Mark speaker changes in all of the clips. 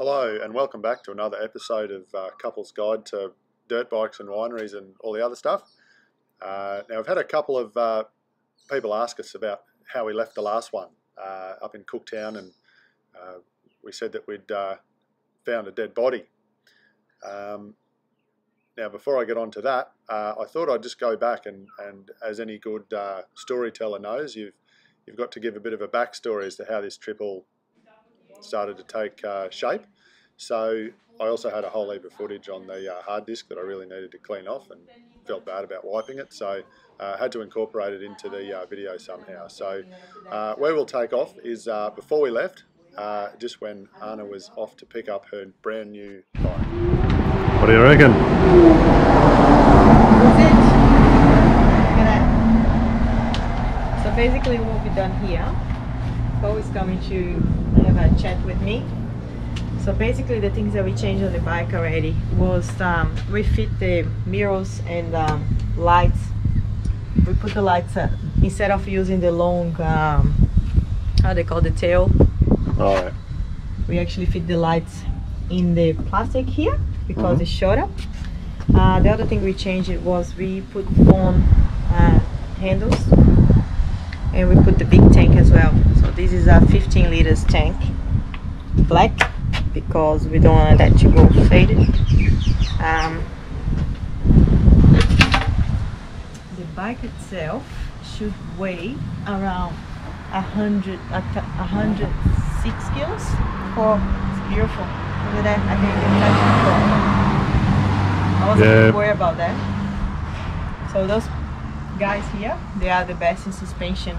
Speaker 1: Hello and welcome back to another episode of uh, Couples Guide to Dirt Bikes and Wineries and all the other stuff. Uh, now, I've had a couple of uh, people ask us about how we left the last one uh, up in Cooktown, and uh, we said that we'd uh, found a dead body. Um, now, before I get on to that, I thought I'd just go back and, and as any good storyteller knows, you've you've got to give a bit of a backstory as to how this trip all started to take uh, shape. So I also had a whole heap of footage on the uh, hard disk that I really needed to clean off and felt bad about wiping it. So I uh, had to incorporate it into the uh, video somehow. So uh, where we'll take off is uh, before we left, just when Anna was off to pick up her brand new bike.
Speaker 2: What do you reckon?
Speaker 3: So basically what we've done here, Is coming to have a chat with me. So basically the things that we changed on the bike already was um, we fit the mirrors and um, lights. We put the lights uh, instead of using the long um, how they call the tail.
Speaker 1: All right
Speaker 3: we actually fit the lights in the plastic here because
Speaker 1: mm -hmm.
Speaker 3: it's shorter. Uh, the other thing we changed it was we put foam uh, handles and we put the big tank as well. So this is a 15 liters tank. Black because we don't want that to go faded. Um, the bike itself should weigh around a hundred a hundred six kilos. For it's beautiful. Look at that. I can get touch I wasn't yeah. worried about that. So those guys here they are the best in suspension.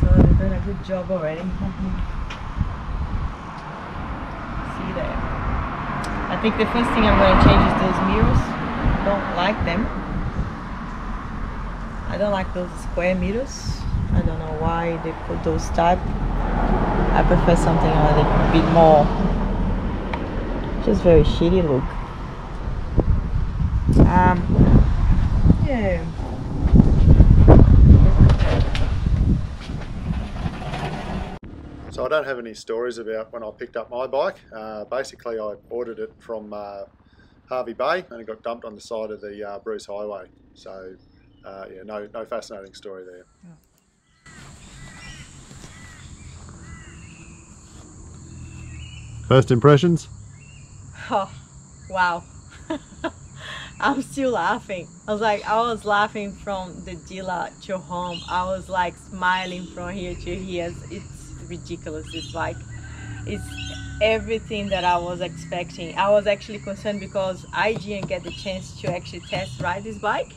Speaker 3: So they've done a good job already. See there. I think the first thing I'm going to change is those mirrors. Don't like them. I don't like those square mirrors. I don't know why they put those type. I prefer something a little bit more. Just very shitty look. Um yeah
Speaker 1: So I don't have any stories about when I picked up my bike. Uh, basically, I ordered it from uh, Hervey Bay and it got dumped on the side of the uh, Bruce Highway. So, uh, yeah, no, no fascinating story there. Yeah.
Speaker 2: First impressions?
Speaker 3: Oh, wow. I'm still laughing. I was like, I was laughing from the dealer to home. I was like smiling from here to here. It's ridiculous It's like, it's everything that I was expecting I was actually concerned because I didn't get the chance to actually test ride this bike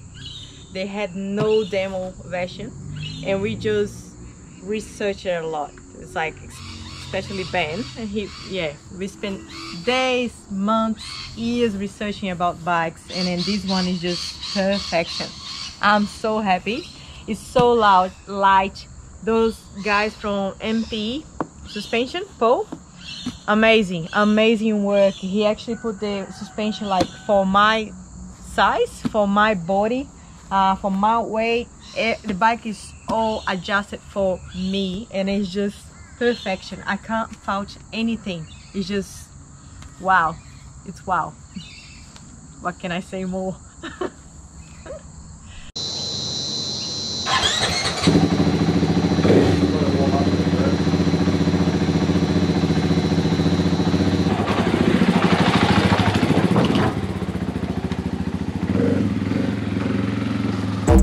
Speaker 3: they had no demo version and we just researched a lot it's like especially Ben. And he yeah we spent days months years researching about bikes. And then this one is just perfection. I'm so happy. It's so loud light. Those guys from MP suspension Paul? Amazing amazing work. He actually put the suspension like for my size for my body uh, for my weight. It, the bike is all adjusted for me. And it's just perfection. I can't fault anything. It's just wow. It's wow. What can I say more